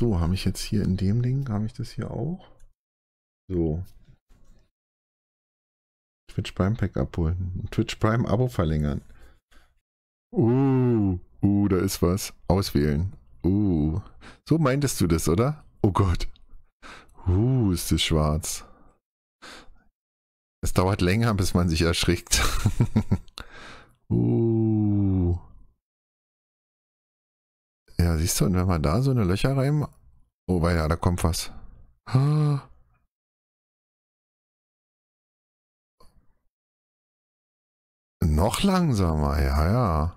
so, habe ich jetzt hier in dem Ding, habe ich das hier auch? So. Twitch Prime Pack abholen. Twitch Prime Abo verlängern. Uh, uh, da ist was. Auswählen. Uh. So meintest du das, oder? Oh Gott. Uh, ist das schwarz. Es dauert länger, bis man sich erschrickt. uh. Siehst du, und wenn man da so eine Löcher rein... Oh, ja, da kommt was. Noch langsamer, ja, ja.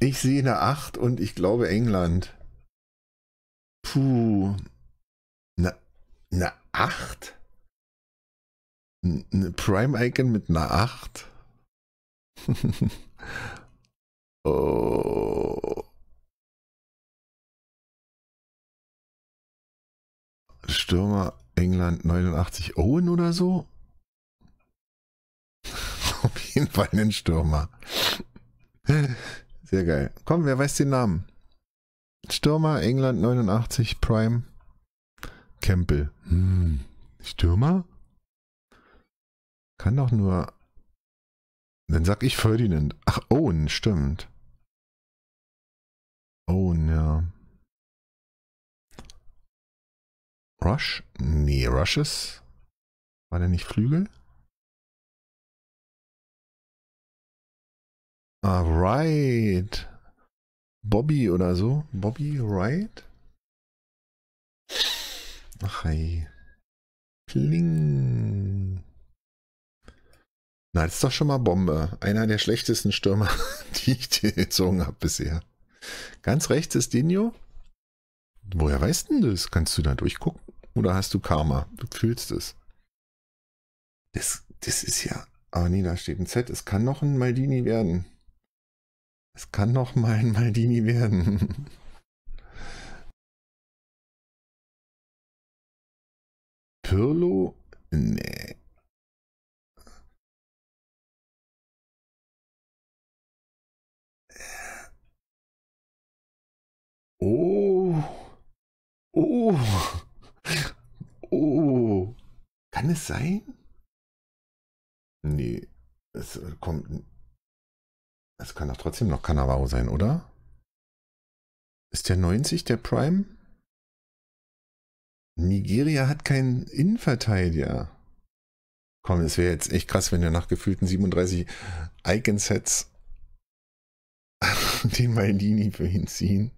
Ich sehe eine 8 und ich glaube England. Puh. Eine, eine 8? Eine Prime-Icon mit einer 8? oh. Stürmer England 89 Owen oder so? Auf jeden Fall einen Stürmer. Sehr geil. Komm, wer weiß den Namen? Stürmer, England 89, Prime. Campbell. Hm. Stürmer? Kann doch nur. Dann sag ich Ferdinand. Ach, Owen, stimmt. Owen, ja. Rush? Nee, Rushes? War der nicht Flügel? Ah, right. Bobby oder so. Bobby Wright? Ach hey. Kling. Na, das ist doch schon mal Bombe. Einer der schlechtesten Stürmer, die ich dir gezogen habe bisher. Ganz rechts ist Dino. Woher weißt du das? Kannst du da durchgucken? Oder hast du Karma? Du fühlst es. Das, das ist ja. Ah, nee, da steht ein Z. Es kann noch ein Maldini werden. Es kann noch mal ein Maldini werden. Pirlo? Nee. Oh. Oh. Oh. Kann es sein? Nee. Es kommt es kann doch trotzdem noch Cannavaro sein, oder? Ist der 90 der Prime? Nigeria hat keinen Innenverteidiger. Komm, es wäre jetzt echt krass, wenn wir nach gefühlten 37 Icon-Sets den Maldini für ihn ziehen.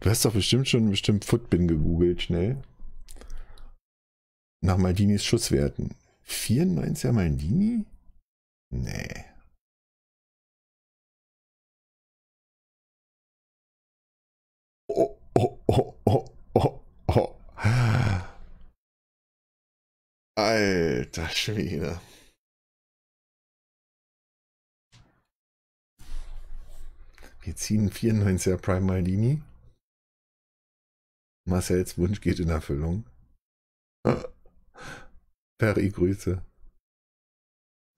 Du hast doch bestimmt schon bestimmt Footbin gegoogelt, schnell. Nach Maldinis Schusswerten. 94er Maldini? Nee. oh, oh, oh, oh, oh. Alter Schwede. Wir ziehen 94er Prime Maldini. Marcells Wunsch geht in Erfüllung. Perry Grüße.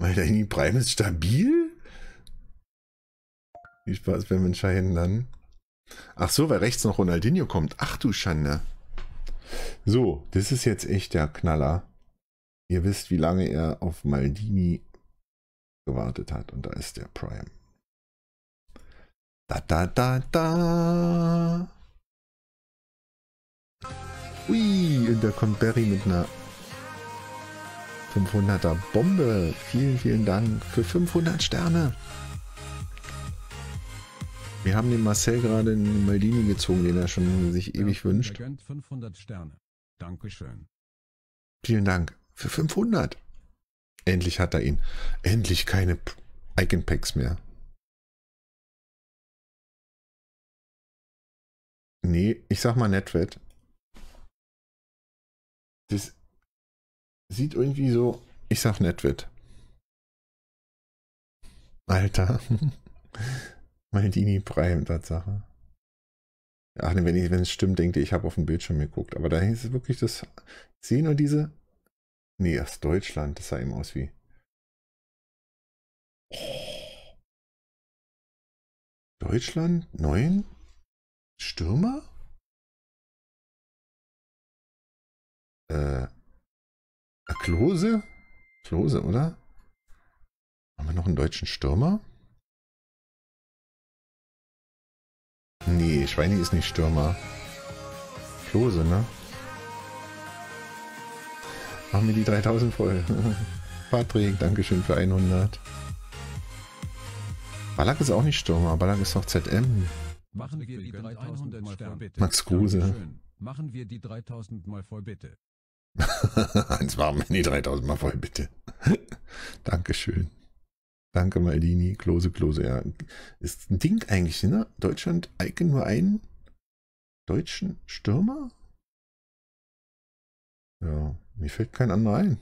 Maldini Prime ist stabil? Viel Spaß beim Entscheiden dann. Ach so, weil rechts noch Ronaldinho kommt. Ach du Schande. So, das ist jetzt echt der Knaller. Ihr wisst, wie lange er auf Maldini gewartet hat. Und da ist der Prime. Da, da, da, da. Ui, und da kommt Barry mit einer 500er Bombe. Vielen, vielen Dank für 500 Sterne. Wir haben den Marcel gerade in Maldini gezogen, den er schon sich ewig wünscht. 500 Sterne. Dankeschön. Vielen Dank. Für 500. Endlich hat er ihn. Endlich keine Icon Packs mehr. Nee, ich sag mal Netwet. Das sieht irgendwie so. Ich sag Netwet. Alter. Maldini Prime, Tatsache. Ach, wenn, ich, wenn es stimmt, denkt ihr, ich habe auf dem Bildschirm geguckt. Aber da ist es wirklich das. Sehen nur diese. Nee, ist Deutschland. Das sah eben aus wie. Deutschland, neun Stürmer? Klose? Klose, oder? Haben wir noch einen deutschen Stürmer? Nee, Schweini ist nicht Stürmer. Klose, ne? Machen wir die 3000 voll. Patrick, Dankeschön für 100. Ballack ist auch nicht Stürmer, Ballack ist doch ZM. Machen wir die 3000 mal voll bitte. Max Kruse. Machen wir die 3000 mal voll bitte. Eins machen wir die 3000 mal voll, bitte. Dankeschön. Danke, Maldini. Klose, Klose, ja. Ist ein Ding eigentlich, ne? Deutschland eignet nur einen deutschen Stürmer? Ja, mir fällt kein anderer ein.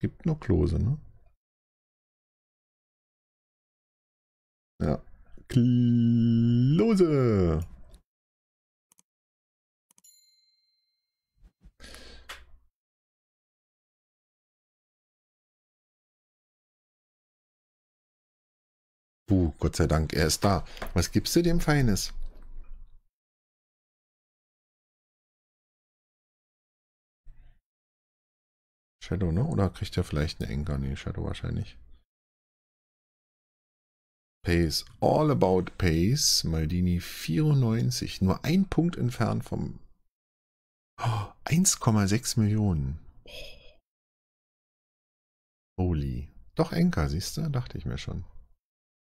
Gibt nur Klose, ne? Ja. Klose! Puh, Gott sei Dank, er ist da. Was gibst du dem Feines? Shadow, ne? Oder kriegt er vielleicht eine Enker? Nee, Shadow wahrscheinlich. Pace. All about Pace. Maldini 94. Nur ein Punkt entfernt vom... Oh, 1,6 Millionen. Holy. Doch Enker, siehst du? Dachte ich mir schon.